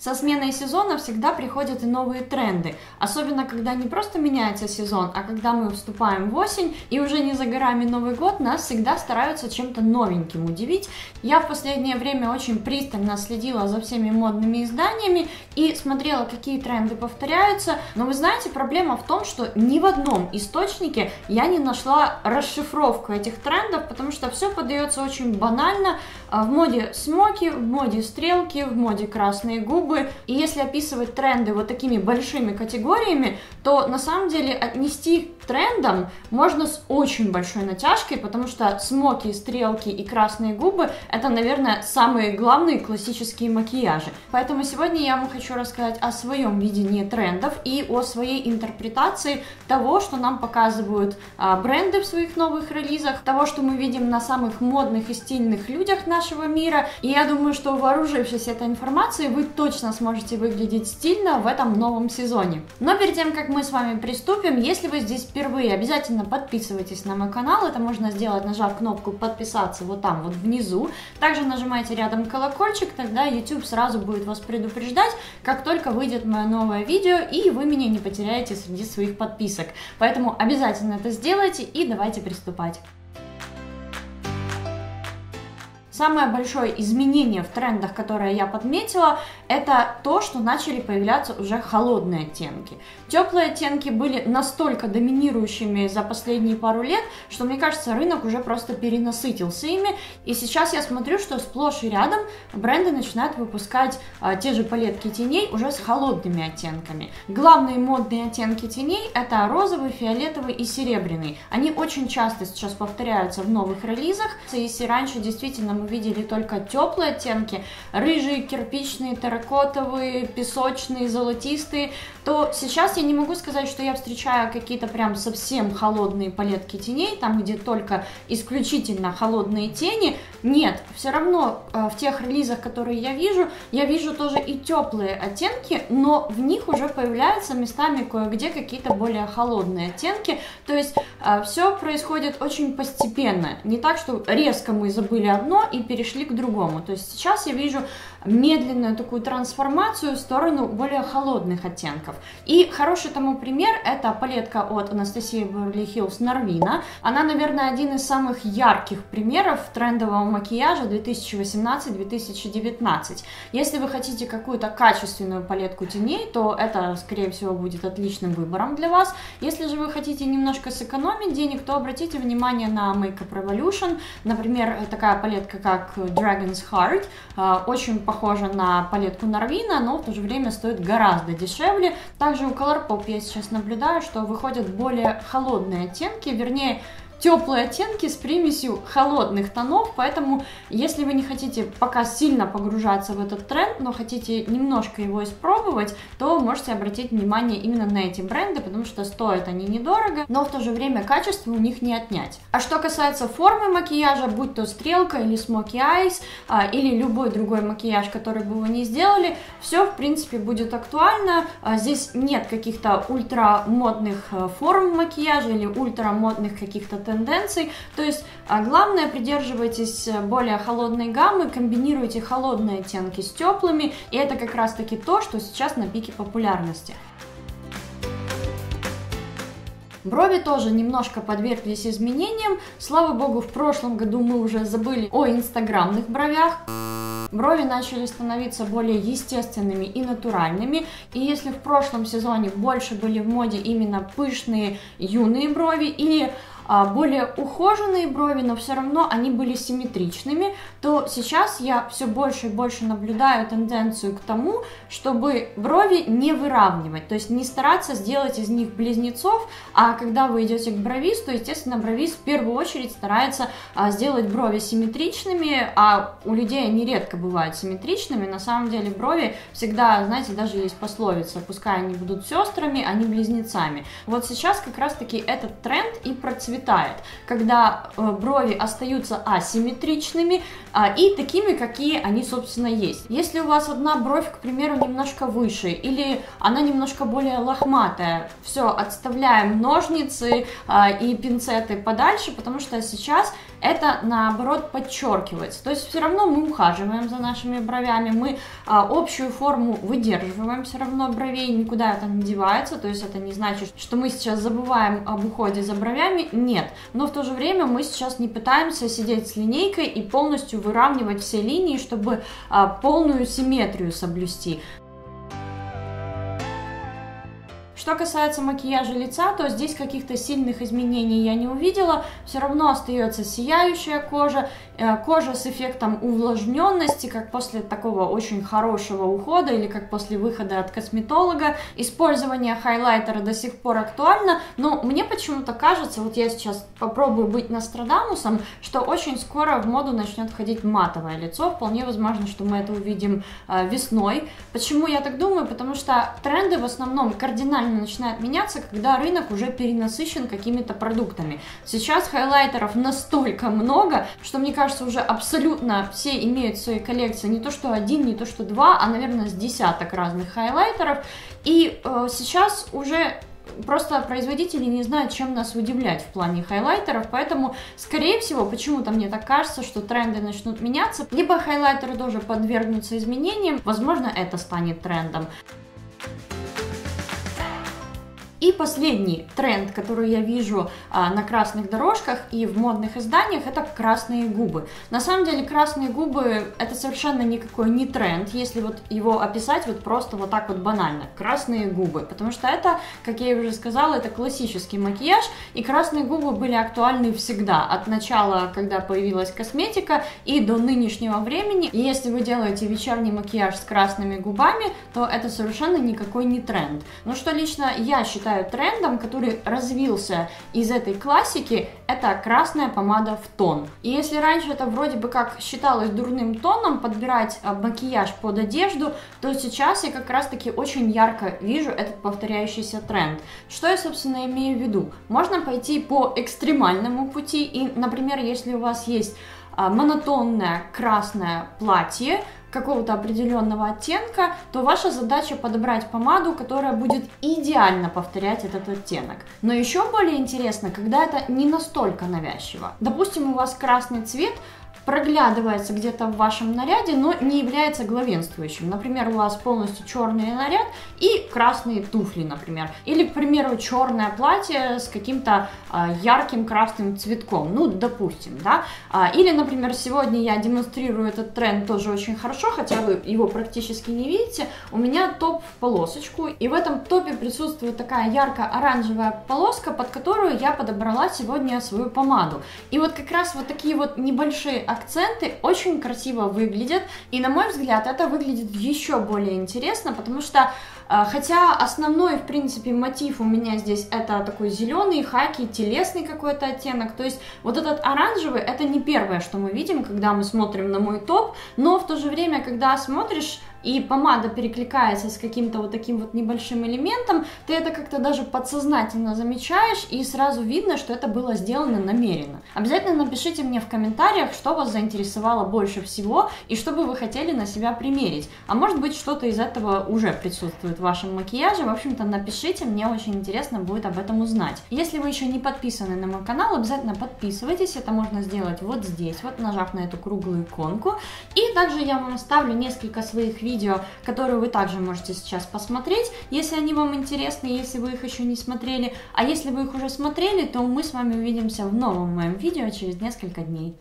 Со сменой сезона всегда приходят и новые тренды, особенно когда не просто меняется сезон, а когда мы вступаем в осень и уже не за горами Новый год, нас всегда стараются чем-то новеньким удивить. Я в последнее время очень пристально следила за всеми модными изданиями и смотрела, какие тренды повторяются, но вы знаете, проблема в том, что ни в одном источнике я не нашла расшифровку этих трендов, потому что все подается очень банально, а, в моде смоки, в моде стрелки, в моде красные губы, бы, и если описывать тренды вот такими большими категориями, то на самом деле отнести к трендам можно с очень большой натяжкой, потому что смоки, стрелки и красные губы это, наверное, самые главные классические макияжи. Поэтому сегодня я вам хочу рассказать о своем видении трендов и о своей интерпретации того, что нам показывают а, бренды в своих новых релизах, того, что мы видим на самых модных и стильных людях нашего мира. И я думаю, что вооружившись этой информацией, вы точно точно сможете выглядеть стильно в этом новом сезоне. Но перед тем, как мы с вами приступим, если вы здесь впервые, обязательно подписывайтесь на мой канал. Это можно сделать, нажав кнопку подписаться вот там вот внизу. Также нажимайте рядом колокольчик, тогда YouTube сразу будет вас предупреждать, как только выйдет мое новое видео, и вы меня не потеряете среди своих подписок. Поэтому обязательно это сделайте и давайте приступать. Самое большое изменение в трендах, которое я подметила, это то, что начали появляться уже холодные оттенки. Теплые оттенки были настолько доминирующими за последние пару лет, что мне кажется, рынок уже просто перенасытился ими. И сейчас я смотрю, что сплошь и рядом бренды начинают выпускать а, те же палетки теней уже с холодными оттенками. Главные модные оттенки теней это розовый, фиолетовый и серебряный. Они очень часто сейчас повторяются в новых релизах. Если раньше действительно мы видели только теплые оттенки, рыжие, кирпичные, терракотовые, песочные, золотистые, то сейчас я не могу сказать, что я встречаю какие-то прям совсем холодные палетки теней, там где только исключительно холодные тени. Нет, все равно э, в тех релизах, которые я вижу, я вижу тоже и теплые оттенки, но в них уже появляются местами кое-где какие-то более холодные оттенки. То есть э, все происходит очень постепенно. Не так, что резко мы забыли одно и перешли к другому. То есть сейчас я вижу медленную такую трансформацию в сторону более холодных оттенков. И хороший тому пример это палетка от Анастасии Beverly Hills Нарвина. Она, наверное, один из самых ярких примеров трендового макияжа 2018-2019. Если вы хотите какую-то качественную палетку теней, то это, скорее всего, будет отличным выбором для вас. Если же вы хотите немножко сэкономить денег, то обратите внимание на Makeup Revolution. Например, такая палетка, как Dragon's Heart, а, очень похожа на палетку Нарвина, но в то же время стоит гораздо дешевле. Также у Colourpop я сейчас наблюдаю, что выходят более холодные оттенки, вернее, теплые оттенки с примесью холодных тонов, поэтому если вы не хотите пока сильно погружаться в этот тренд, но хотите немножко его испробовать, то можете обратить внимание именно на эти бренды, потому что стоят они недорого, но в то же время качество у них не отнять. А что касается формы макияжа, будь то стрелка или смоки eyes, а, или любой другой макияж, который бы вы не сделали, все в принципе будет актуально. А, здесь нет каких-то ультра модных а, форм макияжа или ультра модных каких-то тенденций. То есть а главное, придерживайтесь более холодной гаммы, комбинируйте холодные оттенки с теплыми, и это как раз таки то, что сейчас на пике популярности. Брови тоже немножко подверглись изменениям. Слава богу, в прошлом году мы уже забыли о инстаграмных бровях. Брови начали становиться более естественными и натуральными. И если в прошлом сезоне больше были в моде именно пышные юные брови или более ухоженные брови, но все равно они были симметричными, то сейчас я все больше и больше наблюдаю тенденцию к тому, чтобы брови не выравнивать, то есть не стараться сделать из них близнецов, а когда вы идете к бровисту, естественно, бровист в первую очередь старается а, сделать брови симметричными, а у людей они редко бывают симметричными, на самом деле брови всегда, знаете, даже есть пословица, пускай они будут сестрами, а не близнецами. Вот сейчас как раз-таки этот тренд и процветает процветает, когда э, брови остаются асимметричными а, и такими, какие они, собственно, есть. Если у вас одна бровь, к примеру, немножко выше или она немножко более лохматая, все, отставляем ножницы а, и пинцеты подальше, потому что сейчас это наоборот подчеркивается. То есть все равно мы ухаживаем за нашими бровями, мы а, общую форму выдерживаем все равно бровей, никуда это не девается, то есть это не значит, что мы сейчас забываем об уходе за бровями, нет. Но в то же время мы сейчас не пытаемся сидеть с линейкой и полностью выравнивать все линии, чтобы а, полную симметрию соблюсти. Что касается макияжа лица, то здесь каких-то сильных изменений я не увидела. Все равно остается сияющая кожа, э, кожа с эффектом увлажненности, как после такого очень хорошего ухода или как после выхода от косметолога. Использование хайлайтера до сих пор актуально, но мне почему-то кажется, вот я сейчас попробую быть Нострадамусом, что очень скоро в моду начнет входить матовое лицо. Вполне возможно, что мы это увидим э, весной. Почему я так думаю? Потому что тренды в основном кардинально кардинально начинает меняться, когда рынок уже перенасыщен какими-то продуктами. Сейчас хайлайтеров настолько много, что мне кажется, уже абсолютно все имеют в своей коллекции не то что один, не то что два, а, наверное, с десяток разных хайлайтеров. И э, сейчас уже просто производители не знают, чем нас удивлять в плане хайлайтеров, поэтому, скорее всего, почему-то мне так кажется, что тренды начнут меняться, либо хайлайтеры тоже подвергнутся изменениям, возможно, это станет трендом. И последний тренд, который я вижу а, на красных дорожках и в модных изданиях, это красные губы. На самом деле красные губы это совершенно никакой не тренд, если вот его описать вот просто вот так вот банально. Красные губы, потому что это, как я уже сказала, это классический макияж, и красные губы были актуальны всегда, от начала, когда появилась косметика, и до нынешнего времени. И если вы делаете вечерний макияж с красными губами, то это совершенно никакой не тренд. Ну что лично я считаю считаю трендом, который развился из этой классики, это красная помада в тон. И если раньше это вроде бы как считалось дурным тоном подбирать а, макияж под одежду, то сейчас я как раз таки очень ярко вижу этот повторяющийся тренд. Что я, собственно, имею в виду? Можно пойти по экстремальному пути, и, например, если у вас есть а, монотонное красное платье, какого-то определенного оттенка, то ваша задача подобрать помаду, которая будет идеально повторять этот оттенок. Но еще более интересно, когда это не настолько навязчиво. Допустим, у вас красный цвет, проглядывается где-то в вашем наряде, но не является главенствующим. Например, у вас полностью черный наряд и красные туфли, например. Или, к примеру, черное платье с каким-то а, ярким красным цветком, ну, допустим, да. А, или, например, сегодня я демонстрирую этот тренд тоже очень хорошо, хотя вы его практически не видите. У меня топ в полосочку, и в этом топе присутствует такая ярко-оранжевая полоска, под которую я подобрала сегодня свою помаду. И вот как раз вот такие вот небольшие акценты очень красиво выглядят, и на мой взгляд это выглядит еще более интересно, потому что э, Хотя основной, в принципе, мотив у меня здесь это такой зеленый, хаки, телесный какой-то оттенок. То есть вот этот оранжевый, это не первое, что мы видим, когда мы смотрим на мой топ, но в то же время, когда смотришь и помада перекликается с каким-то вот таким вот небольшим элементом, ты это как-то даже подсознательно замечаешь, и сразу видно, что это было сделано намеренно. Обязательно напишите мне в комментариях, что вас заинтересовало больше всего, и что бы вы хотели на себя примерить. А может быть, что-то из этого уже присутствует в вашем макияже. В общем-то, напишите, мне очень интересно будет об этом узнать. Если вы еще не подписаны на мой канал, обязательно подписывайтесь, это можно сделать вот здесь, вот нажав на эту круглую иконку. И также я вам оставлю несколько своих видео, видео, которые вы также можете сейчас посмотреть, если они вам интересны, если вы их еще не смотрели. А если вы их уже смотрели, то мы с вами увидимся в новом моем видео через несколько дней.